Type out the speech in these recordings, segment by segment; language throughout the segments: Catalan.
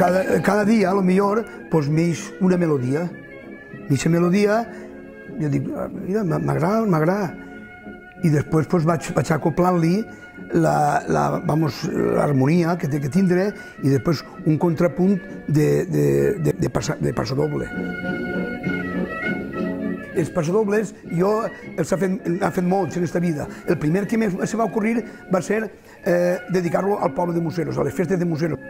cada, cada dia, a lo millor, pues, m'eix una melodia. M'eixa melodia, jo dic, "Ah, mira, m'agrada, m'agrada. I després pues, vaig, vaig acoplant-li la, la, vamos, l'harmonia que té que tindre i després un contrapunt de, de, de, de, passa, de passadoble. Els passadobles jo els he fet, he fet molts en aquesta vida. El primer que se va ocorrir va ser eh, dedicar-lo al poble de Museros, a les festes de Museros.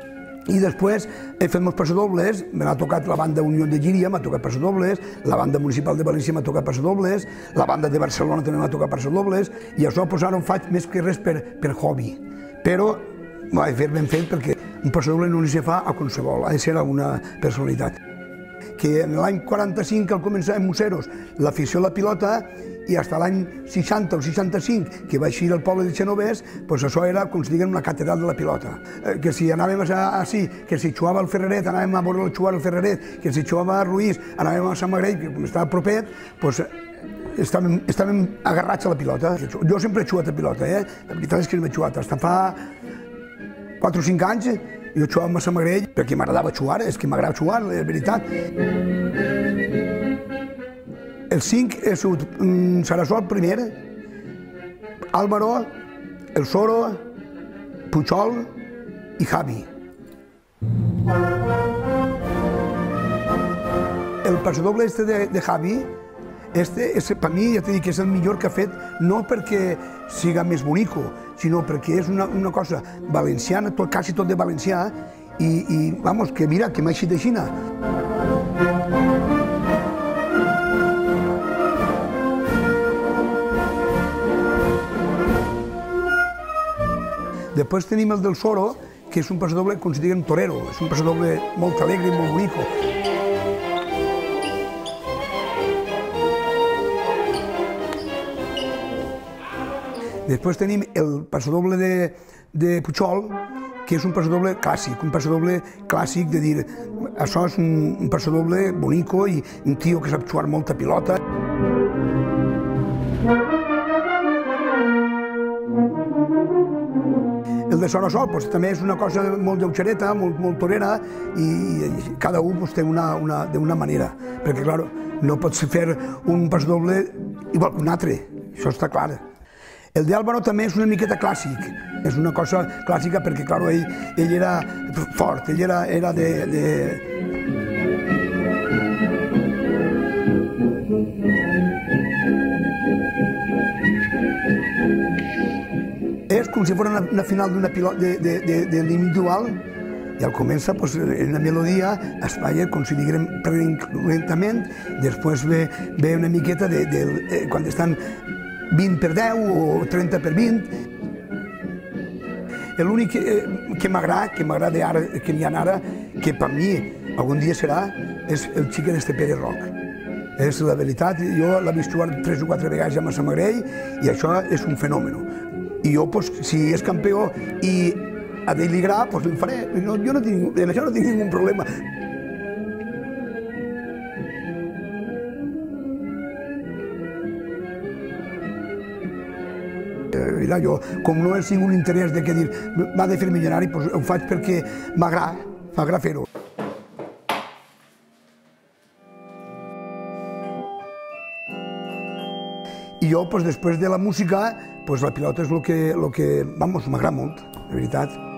I després he fet molts me n'ha tocat la banda Unió de Llíria, m'ha tocat passadobles, la banda municipal de València m'ha tocat passadobles, la banda de Barcelona també m'ha tocat passadobles, i això pues, ara ho faig més que res per, per hobby. Però m'ho de fer ben fet perquè un passadoble no se fa a qualsevol, ha de ser alguna personalitat. Que en l'any 45, al començar en Museros, l'afició a la pilota, i fins l'any 60 o 65, que va eixir al poble de Xenovès, pues això era, com si diguen, una catedral de la pilota. Eh, que si anàvem a, així, que si jugava al Ferreret, anàvem a veure el jugar al Ferreret, que si jugava a Ruiz, anàvem a Sant Magrell, que estava propet, pues, estàvem, estàvem agarrats a la pilota. Jo sempre he jugat a pilota, eh? La veritat és que no he jugat. Fins fa 4 o 5 anys jo jugava a Sant Magrell perquè m'agradava jugar, és que m'agrada jugar, és veritat. El 5 he sigut mm, Sarasol primer, Álvaro, El Soro, Puigol i Javi. El passadoble este de, de Javi, este, és, per mi, ja t'he dit que és el millor que ha fet, no perquè siga més bonico, sinó perquè és una, una cosa valenciana, tot, quasi tot de valencià, i, i vamos, que mira, que m'ha eixit de Xina. Després tenim el del Soro, que és un passadoble que consideren torero, és un passadoble molt alegre i molt bonico. Després tenim el passadoble de, de Puigol, que és un passadoble clàssic, un passadoble clàssic de dir això és un, un passadoble bonico i un tio que sap jugar molta pilota. El de Sorosol pues, també és una cosa molt lleugereta, molt, molt torera, i, i cada un pues, té una, una, d'una manera. Perquè, clar, no pots fer un passadoble igual que un altre, això està clar. El d'Àlvaro també és una miqueta clàssic, és una cosa clàssica perquè, clar, ell, ell era fort, ell era, era de, de... com si fos una, una final d'una de, de, de, de l'individual i al comença pues, en una melodia es balla com si diguem lentament, després ve, ve una miqueta de, de, de, quan estan 20 per 10 o 30 per 20. L'únic que, que m'agrada, que m'agrada ara, que n'hi ha ara, que per mi algun dia serà, és el xique d'este Pere Roc. És la veritat, jo l'he vist jugar tres o quatre vegades a Massamagrell i això és un fenomen. I jo, pues, si és campió i a ell li agrada, pues, li faré. No, jo no tinc, en això no tinc ningú problema. Eh, mira, jo, com no he tingut un interès de que dir, m'ha de fer milionari, doncs pues, ho faig perquè m'agrada, m'agrada fer-ho. I jo, pues, després de la música, pues, la pilota és el que, lo que vamos, m'agrada molt, de veritat.